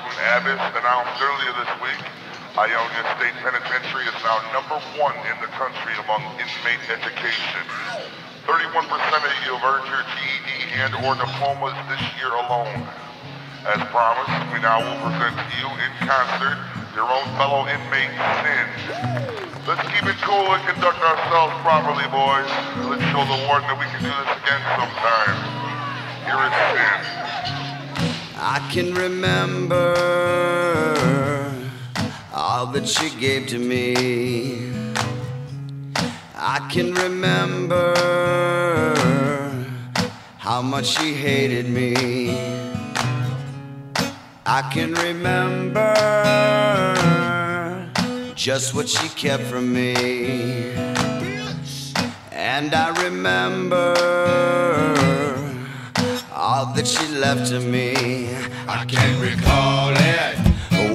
Jordan Abbas announced earlier this week, Ionia State Penitentiary is now number one in the country among inmate education. 31% of you have earned your GED and or diplomas this year alone. As promised, we now will present to you in concert your own fellow inmate, Syn. Let's keep it cool and conduct ourselves properly, boys. Let's show the warden that we can do this again sometime. Here is Syn. I can remember all that she gave to me. I can remember how much she hated me. I can remember just what she kept from me. And I remember all that she left to me. I can't recall it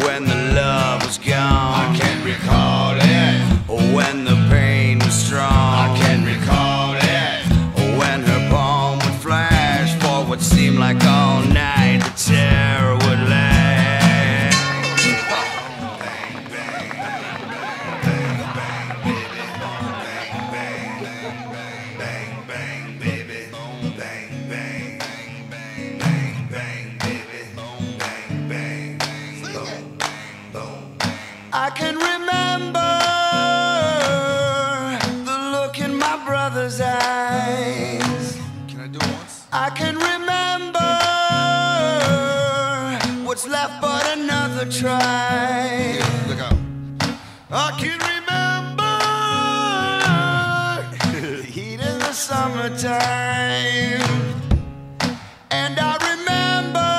when the love was gone. I can't recall it when the pain was strong. I can't recall it when her palm would flash for what seemed like all night. I can remember what's left but another try. Look out. I can remember the heat of the summertime. And I remember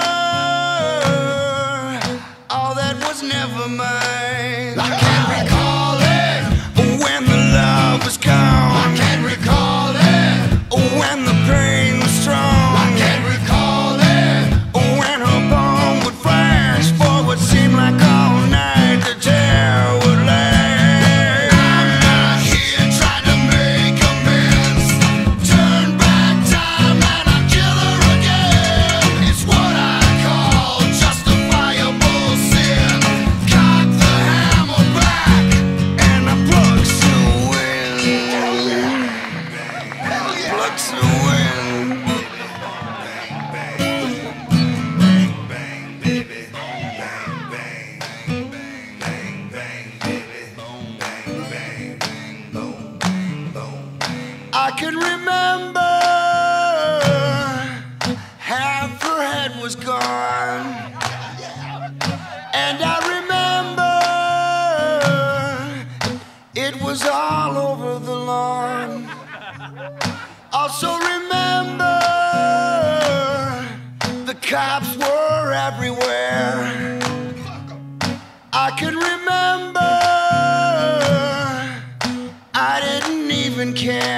all that was never mine. Plugs to win. I can remember half her head was gone, and I remember it was all over the lawn. Also remember the cops were everywhere. I can remember I didn't even care.